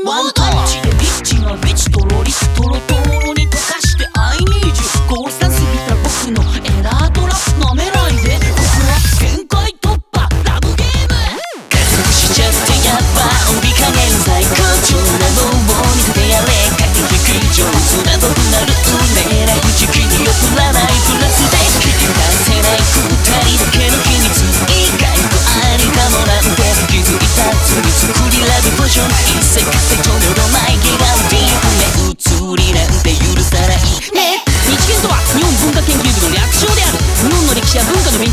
モード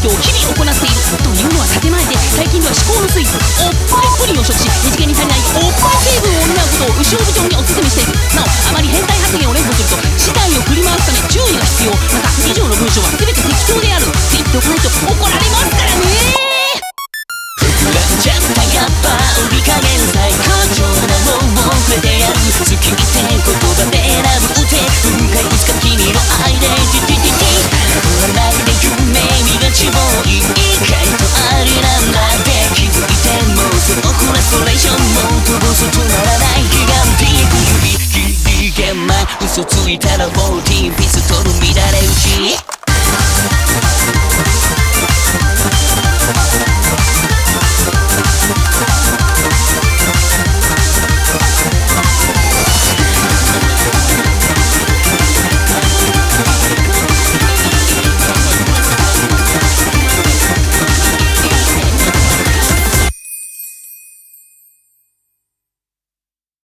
業を日々行っているというのは建前で最近では思考のスイーツおっぱいプリンを食し日けに足りないおっぱい成分を補うことを牛尾部長にお勧めしている嘘ついたらもうティーピストル乱れ打ち